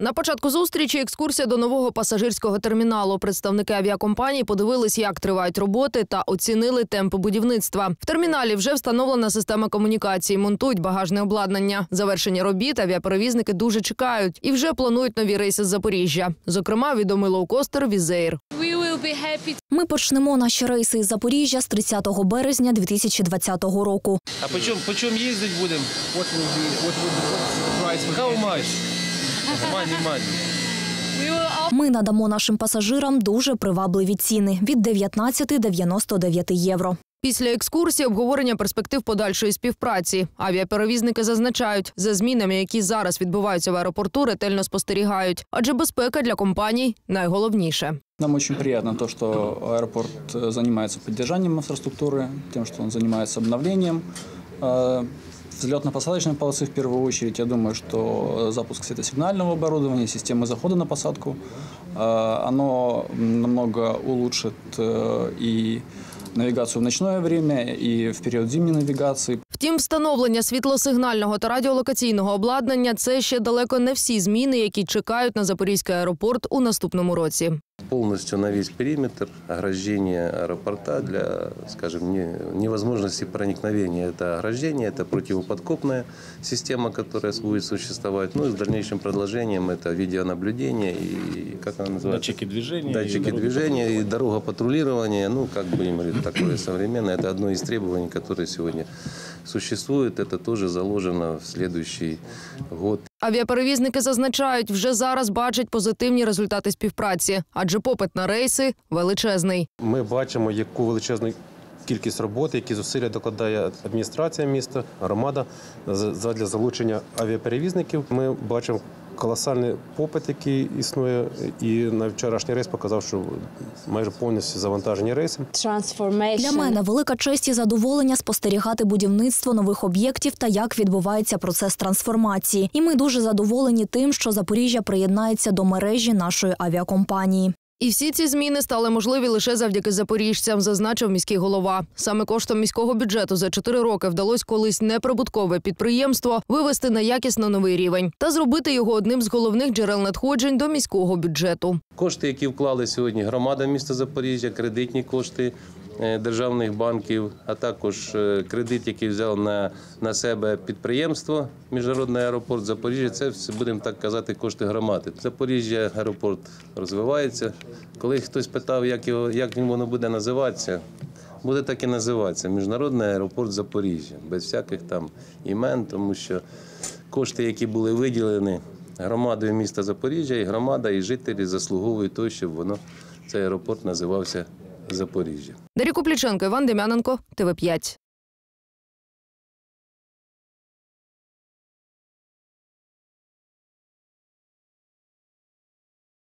На початку зустрічі екскурсія до нового пасажирського терміналу. Представники авіакомпанії подивились, як тривають роботи та оцінили темпи будівництва. В терміналі вже встановлена система комунікацій, монтують багажне обладнання. Завершення робіт авіаперевізники дуже чекають і вже планують нові рейси з Запоріжжя. Зокрема, відомий лоукостер Wizz Air. Ми почнемо наші рейси із Запоріжжя з 30 березня 2020 року. А по чому, по чому їздити будемо? How much? Ми надамо нашим пасажирам дуже привабливі ціни від 19,99 євро. Після екскурсії обговорення перспектив подальшої співпраці. Авіаперевізники зазначають, за змінами, які зараз відбуваються в аеропорту, ретельно спостерігають, адже безпека для компаній найголовніше. Нам очень приятно то, что аэропорт э, занимается поддержанием инфраструктуры, тем, что он занимается обновлением. Э, Взлетно-посадочной полосы в первую очередь. Я думаю, что запуск светосигнального оборудования, системы захода на посадку, э, оно намного улучшит э, и навигацию в ночное время, и в период зимней навигации. Втім, встановлення світлосигнального та радіолокаційного обладнання це ще далеко не всі зміни, які чекають на Запорізький аеропорт у наступному році. Полностью на весь периметр ограждение аэропорта для, скажем, не, невозможности проникновения. Это ограждение, это противоподкопная система, которая будет существовать. Ну и с дальнейшим продолжением это видеонаблюдение и, как она называется? Датчики движения. Датчики и движения и дорога патрулирования, ну, как будем говорить, такое современное. Это одно из требований, которые сегодня существует. Это тоже заложено в следующий год. Авіаперевізники зазначають, вже зараз бачать позитивні результати співпраці, адже попит на рейси величезний. Ми бачимо, яку величезну кількість роботи, які зусилля докладає адміністрація міста, громада задля залучення авіаперевізників. Ми бачимо колосальний попит, який існує, і на вчорашній рейс показав, що майже повністю завантажені рейси. Для мене велика честь і задоволення спостерігати будівництво нових об'єктів та як відбувається процес трансформації. І ми дуже задоволені тим, що Запоріжжя приєднається до мережі нашої авіакомпанії. І всі ці зміни стали можливі лише завдяки запоріжцям, зазначив міський голова. Саме коштом міського бюджету за чотири роки вдалося колись неприбуткове підприємство вивести на якісно новий рівень та зробити його одним з головних джерел надходжень до міського бюджету. Кошти, які вклали сьогодні громада міста Запоріжжя, кредитні кошти е, державних банків, а також е, кредит, який взяв на, на себе підприємство Міжнародний аеропорт Запоріжжя. Це будемо так казати, кошти громади. Запоріжжя аеропорт розвивається. Коли хтось питав, як його як він воно буде називатися. Буде так і називатися Міжнародний аеропорт Запоріжжя, без всяких там імен, тому що кошти, які були виділені громадою міста Запоріжжя, і громада, і жителі заслуговують того, щоб воно цей аеропорт називався Запоріжжя. Дарі Купліченко, Іван Дем'яненко, ТВ 5